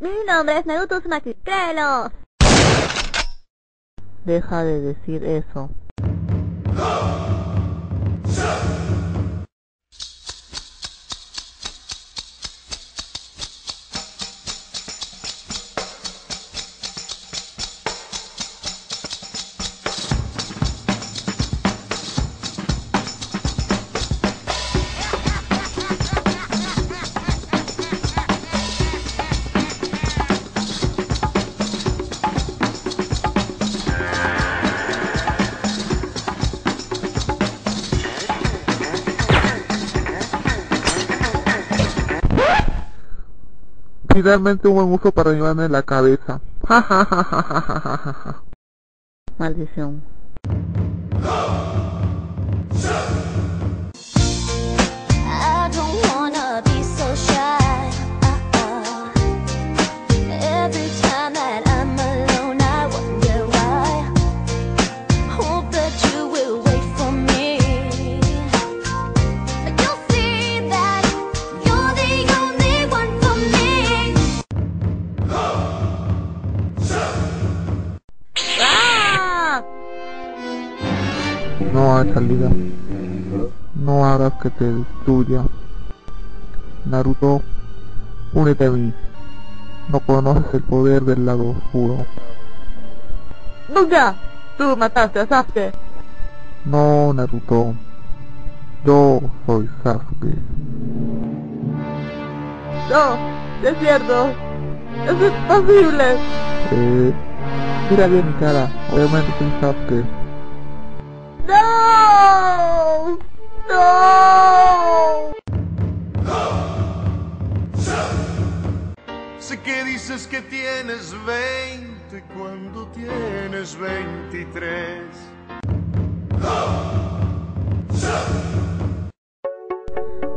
Mi nombre es Naruto Uzumaki, créelo. Deja de decir eso. Finalmente un buen uso para llevarme la cabeza. Ja ja ja ja ja ja ja ja. Maldición. No hay salida. No hagas que te destruya. Naruto, únete a mí. No conoces el poder del lado oscuro. ¡Nunca! Tú mataste a Sasuke. No, Naruto. Yo soy Sasuke. No, es cierto. Es posible. Eh, mira bien mi cara. Obviamente soy Sasuke. ¡No! ¡No! Sé que dices que tienes 20 cuando tienes 23.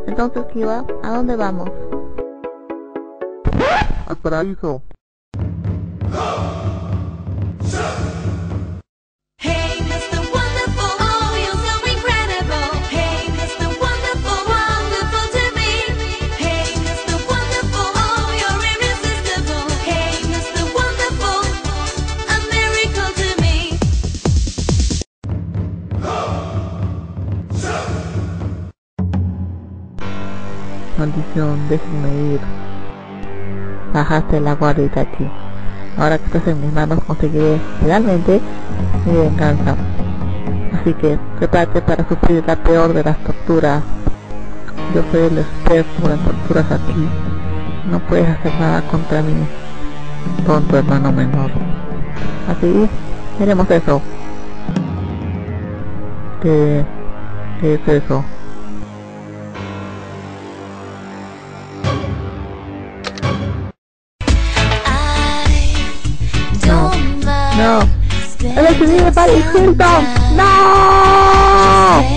Entonces, Kiba, ¿a dónde vamos? Al paraíso. Maldición, déjenme ir. Bajaste la guardia Itachi. Ahora que estás en mis manos conseguiré finalmente mi venganza. Así que prepárate para sufrir la peor de las torturas. Yo soy el experto en torturas aquí. No puedes hacer nada contra mí, tonto hermano menor. Así haremos eso. ¿Qué, qué es eso? No. spending ¡El equilibrio para Hilton! ¡No!